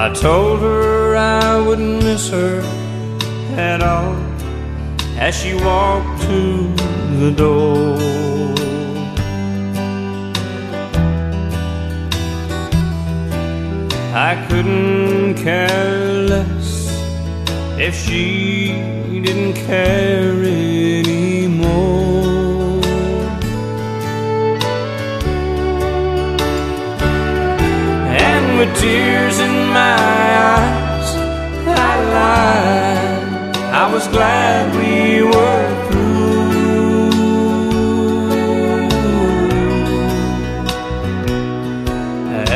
I told her I wouldn't miss her at all as she walked to the door. I couldn't care less if she didn't care anymore. And with tears my eyes, I lied. I was glad we were through.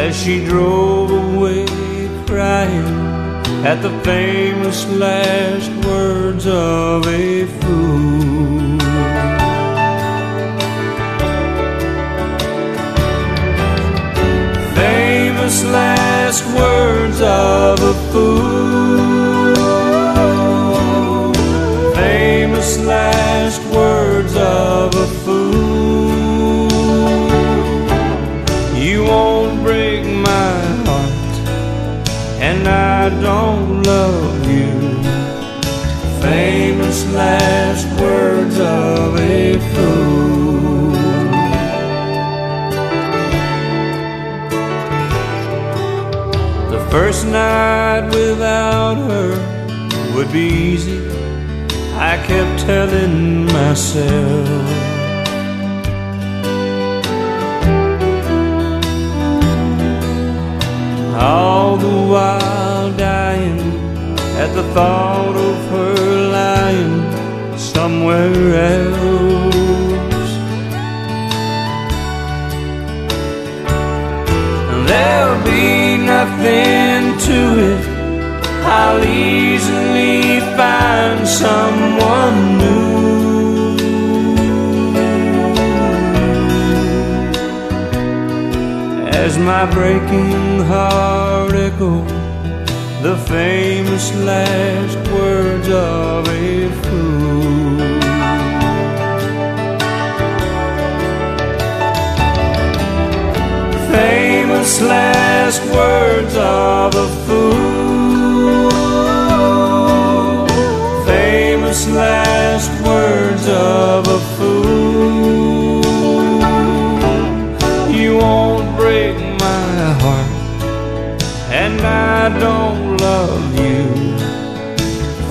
As she drove away crying at the famous last words of a fool. Words of a fool. Famous last words of a fool. You won't break my heart, and I don't love you. Famous last words of a fool. First night without her would be easy, I kept telling myself. All the while dying at the thought of her lying somewhere else. I'll easily find someone new. As my breaking heart echoed the famous last words of a fool. Famous last words of a fool. Famous last words of a fool. You won't break my heart, and I don't love you.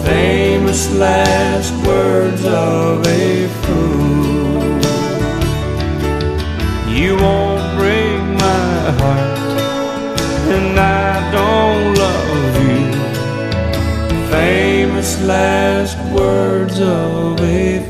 Famous last words of a fool. You won't break my heart, and I don't love you. Famous last words of a.